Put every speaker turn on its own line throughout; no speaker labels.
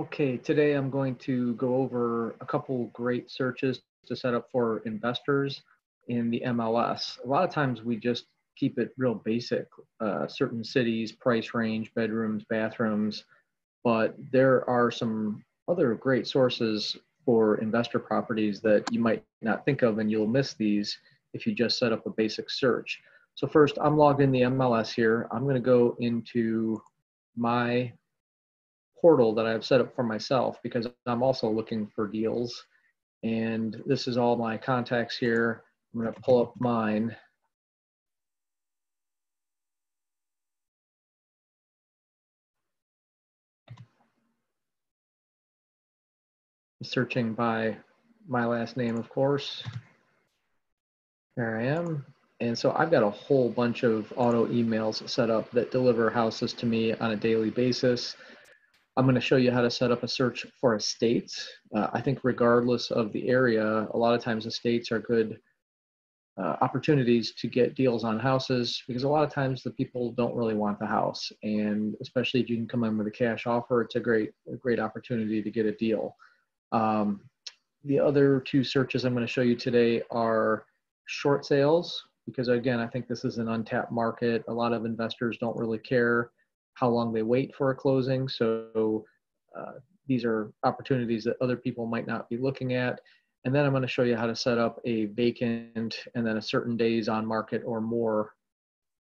Okay, today I'm going to go over a couple great searches to set up for investors in the MLS. A lot of times we just keep it real basic, uh, certain cities, price range, bedrooms, bathrooms, but there are some other great sources for investor properties that you might not think of and you'll miss these if you just set up a basic search. So first I'm logged in the MLS here. I'm gonna go into my portal that I've set up for myself because I'm also looking for deals. And this is all my contacts here. I'm going to pull up mine. Searching by my last name, of course. There I am. And so I've got a whole bunch of auto emails set up that deliver houses to me on a daily basis. I'm going to show you how to set up a search for estates. Uh, I think regardless of the area, a lot of times estates are good uh, opportunities to get deals on houses because a lot of times the people don't really want the house. And especially if you can come in with a cash offer, it's a great, a great opportunity to get a deal. Um, the other two searches I'm going to show you today are short sales because again, I think this is an untapped market. A lot of investors don't really care how long they wait for a closing. So uh, these are opportunities that other people might not be looking at. And then I'm going to show you how to set up a vacant and then a certain days on market or more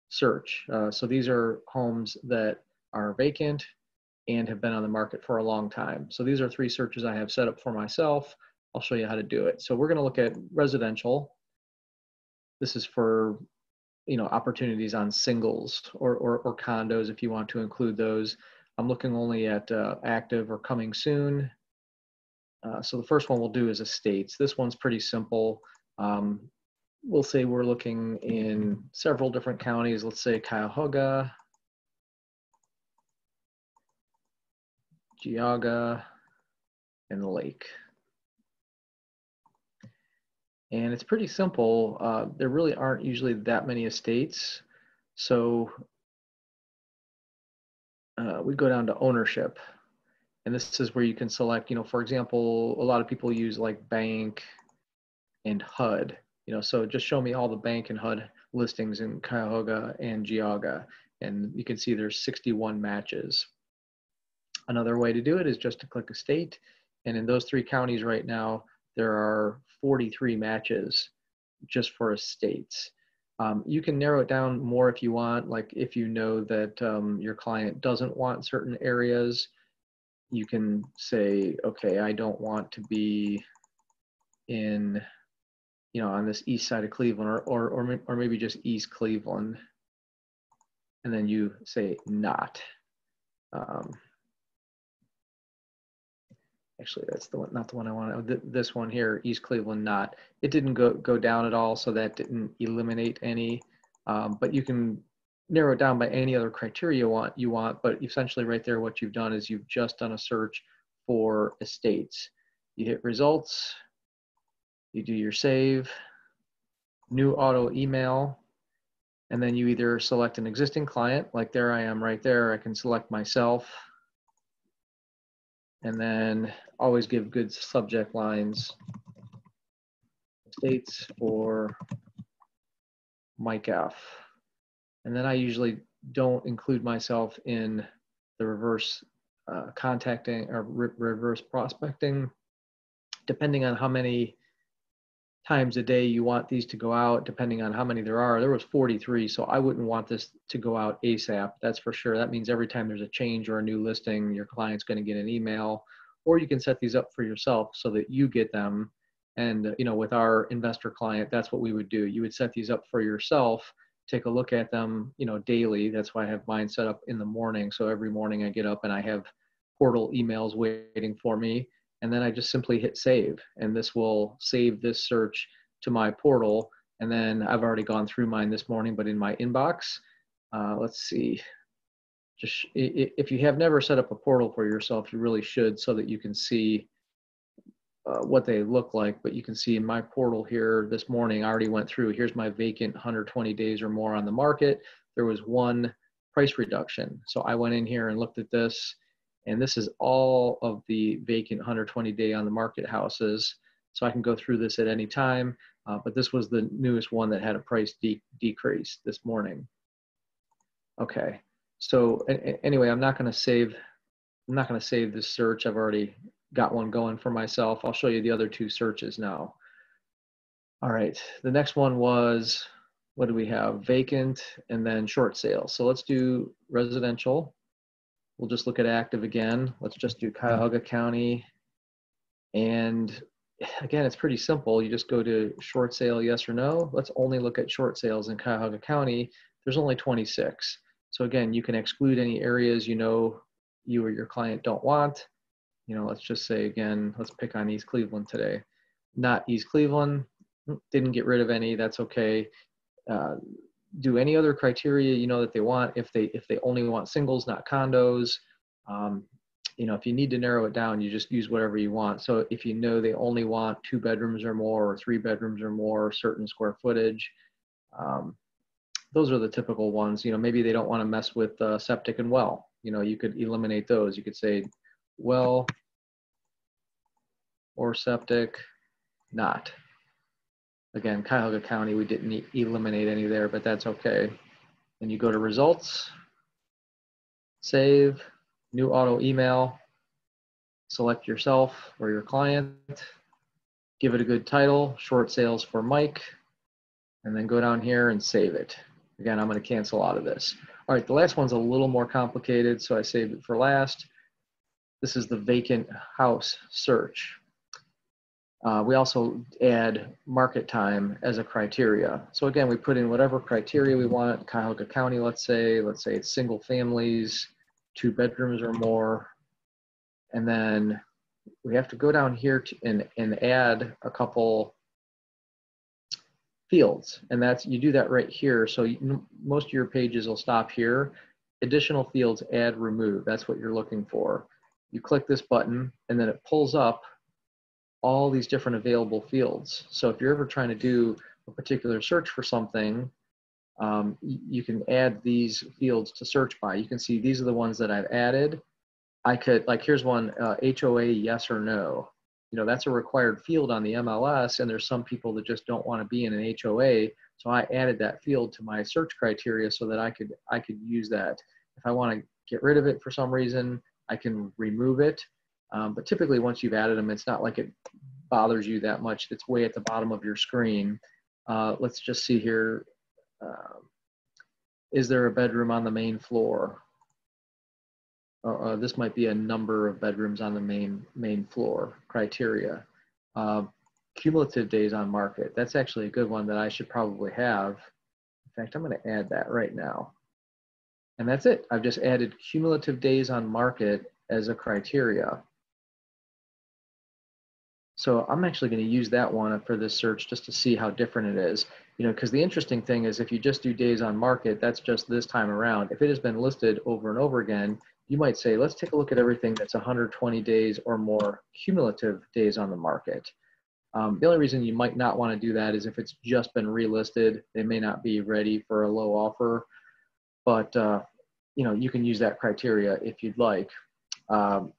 search. Uh, so these are homes that are vacant and have been on the market for a long time. So these are three searches I have set up for myself. I'll show you how to do it. So we're going to look at residential. This is for you know opportunities on singles or, or, or condos if you want to include those. I'm looking only at uh, active or coming soon. Uh, so the first one we'll do is estates. This one's pretty simple. Um, we'll say we're looking in several different counties. Let's say Cuyahoga, Geauga, and Lake. And it's pretty simple. Uh, there really aren't usually that many estates. So uh, we go down to ownership. And this is where you can select, you know, for example, a lot of people use like bank and HUD, you know, so just show me all the bank and HUD listings in Cuyahoga and Geauga. And you can see there's 61 matches. Another way to do it is just to click estate. And in those three counties right now, there are 43 matches just for estates. Um, you can narrow it down more if you want, like if you know that um, your client doesn't want certain areas, you can say, okay, I don't want to be in, you know, on this east side of Cleveland or, or, or, or maybe just East Cleveland. And then you say not. Um, actually that's the one not the one i wanted. This one here east cleveland not it didn't go go down at all so that didn't eliminate any. Um, but you can narrow it down by any other criteria you want you want but essentially right there what you've done is you've just done a search for estates. You hit results. You do your save. New auto email. And then you either select an existing client like there i am right there. I can select myself and then always give good subject lines. States for Mike F. And then I usually don't include myself in the reverse uh, contacting or re reverse prospecting, depending on how many times a day you want these to go out, depending on how many there are. There was 43, so I wouldn't want this to go out ASAP. That's for sure. That means every time there's a change or a new listing, your client's going to get an email, or you can set these up for yourself so that you get them. And you know, with our investor client, that's what we would do. You would set these up for yourself, take a look at them, you know, daily. That's why I have mine set up in the morning. So every morning I get up and I have portal emails waiting for me and then I just simply hit save and this will save this search to my portal. And then I've already gone through mine this morning but in my inbox uh, let's see. Just if you have never set up a portal for yourself you really should so that you can see uh, what they look like. But you can see in my portal here this morning I already went through here's my vacant 120 days or more on the market. There was one price reduction. So I went in here and looked at this And this is all of the vacant 120 day on the market houses. So I can go through this at any time, uh, but this was the newest one that had a price de decrease this morning. Okay, so anyway, I'm not gonna save, I'm not gonna save this search. I've already got one going for myself. I'll show you the other two searches now. All right, the next one was, what do we have? Vacant and then short sale. So let's do residential. We'll just look at active again. Let's just do Cuyahoga County. And again, it's pretty simple. You just go to short sale, yes or no. Let's only look at short sales in Cuyahoga County. There's only 26. So again, you can exclude any areas you know you or your client don't want. You know, let's just say again, let's pick on East Cleveland today. Not East Cleveland, didn't get rid of any, that's okay. Uh, do any other criteria you know that they want. If they if they only want singles not condos um, you know if you need to narrow it down you just use whatever you want. So if you know they only want two bedrooms or more or three bedrooms or more certain square footage um, those are the typical ones. You know maybe they don't want to mess with uh, septic and well. You know you could eliminate those. You could say well or septic not Again, Cuyahoga County, we didn't eliminate any there, but that's okay. And you go to results, save, new auto email, select yourself or your client, give it a good title, short sales for Mike, and then go down here and save it. Again, I'm gonna cancel out of this. All right, the last one's a little more complicated, so I saved it for last. This is the vacant house search. Uh, we also add market time as a criteria. So again, we put in whatever criteria we want, Cuyahoga County, let's say, let's say it's single families, two bedrooms or more. And then we have to go down here to, and, and add a couple fields. And that's, you do that right here. So you, most of your pages will stop here. Additional fields, add, remove. That's what you're looking for. You click this button and then it pulls up all these different available fields. So if you're ever trying to do a particular search for something, um, you can add these fields to search by. You can see these are the ones that I've added. I could, like here's one, uh, HOA yes or no. You know, that's a required field on the MLS and there's some people that just don't want to be in an HOA. So I added that field to my search criteria so that I could, I could use that. If I want to get rid of it for some reason, I can remove it um, but typically once you've added them, it's not like it bothers you that much. It's way at the bottom of your screen. Uh, let's just see here. Uh, is there a bedroom on the main floor? Uh, this might be a number of bedrooms on the main main floor criteria. Uh, cumulative days on market. That's actually a good one that I should probably have. In fact, I'm going to add that right now. And that's it. I've just added cumulative days on market as a criteria. So I'm actually going to use that one for this search just to see how different it is. You know, because the interesting thing is if you just do days on market, that's just this time around. If it has been listed over and over again, you might say, let's take a look at everything that's 120 days or more cumulative days on the market. Um, the only reason you might not want to do that is if it's just been relisted, they may not be ready for a low offer. But, uh, you know, you can use that criteria if you'd like. Um,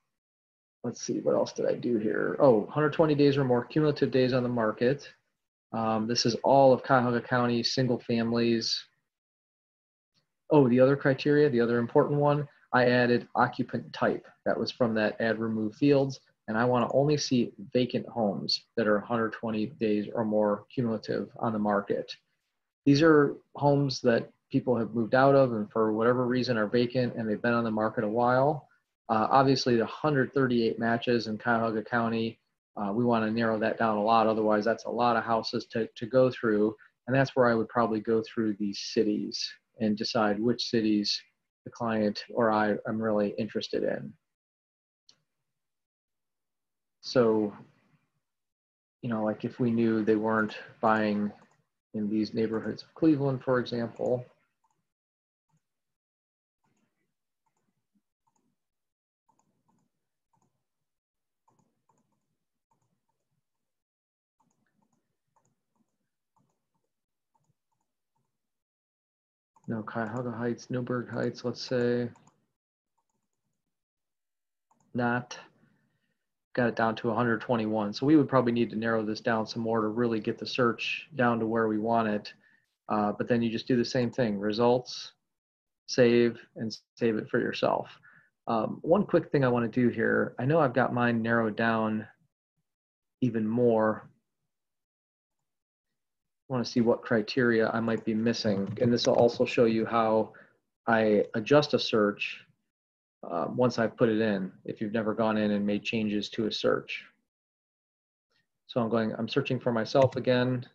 let's see, what else did I do here? Oh, 120 days or more cumulative days on the market. Um, this is all of Cuyahoga County single families. Oh, the other criteria, the other important one, I added occupant type. That was from that add remove fields. And I want to only see vacant homes that are 120 days or more cumulative on the market. These are homes that people have moved out of and for whatever reason are vacant and they've been on the market a while. Uh, obviously, the 138 matches in Cuyahoga County, uh, we want to narrow that down a lot. Otherwise, that's a lot of houses to, to go through. And that's where I would probably go through these cities and decide which cities the client or I am really interested in. So, you know, like if we knew they weren't buying in these neighborhoods of Cleveland, for example, no Cuyahoga Heights, Newburgh Heights, let's say. not got it down to 121. So we would probably need to narrow this down some more to really get the search down to where we want it. Uh, but then you just do the same thing, results, save, and save it for yourself. Um, one quick thing I want to do here, I know I've got mine narrowed down even more. Want to see what criteria I might be missing. And this will also show you how I adjust a search uh, once I've put it in, if you've never gone in and made changes to a search. So I'm going, I'm searching for myself again.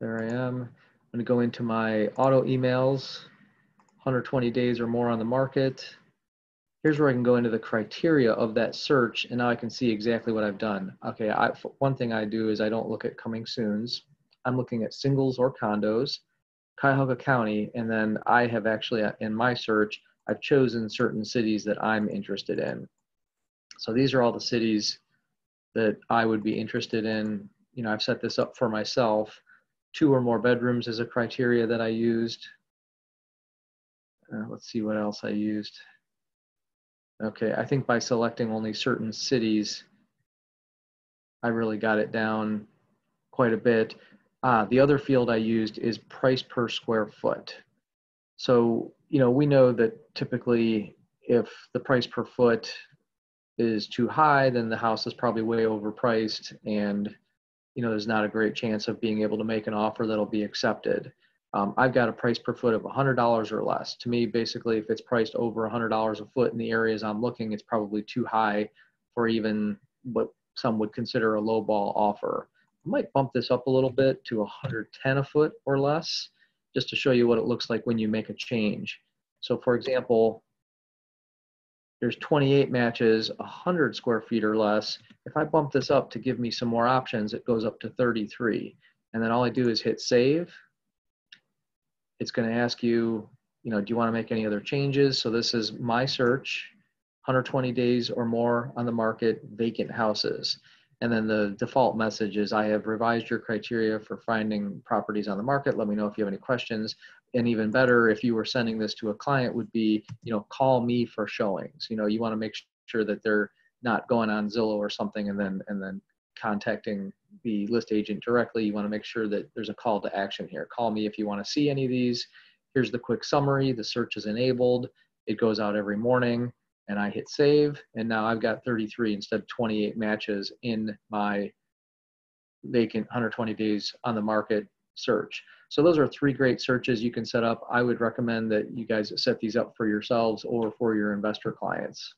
There I am. I'm gonna go into my auto emails, 120 days or more on the market. Here's where I can go into the criteria of that search and now I can see exactly what I've done. Okay, I, one thing I do is I don't look at coming soons. I'm looking at singles or condos. Cuyahoga County, and then I have actually, uh, in my search, I've chosen certain cities that I'm interested in. So these are all the cities that I would be interested in. You know, I've set this up for myself. Two or more bedrooms is a criteria that I used. Uh, let's see what else I used. Okay, I think by selecting only certain cities, I really got it down quite a bit. Uh, the other field I used is price per square foot. So, you know, we know that typically if the price per foot is too high, then the house is probably way overpriced and, you know, there's not a great chance of being able to make an offer that'll be accepted. Um, I've got a price per foot of $100 or less. To me, basically, if it's priced over $100 a foot in the areas I'm looking, it's probably too high for even what some would consider a lowball offer. I might bump this up a little bit to 110 a foot or less, just to show you what it looks like when you make a change. So for example, there's 28 matches, 100 square feet or less. If I bump this up to give me some more options, it goes up to 33. And then all I do is hit save. It's gonna ask you, you know, do you wanna make any other changes? So this is my search, 120 days or more on the market, vacant houses. And then the default message is I have revised your criteria for finding properties on the market. Let me know if you have any questions. And even better, if you were sending this to a client would be, you know, call me for showings. You know, you want to make sure that they're not going on Zillow or something and then and then contacting the list agent directly. You want to make sure that there's a call to action here. Call me if you want to see any of these. Here's the quick summary. The search is enabled. It goes out every morning and I hit save, and now I've got 33 instead of 28 matches in my vacant 120 days on the market search. So those are three great searches you can set up. I would recommend that you guys set these up for yourselves or for your investor clients.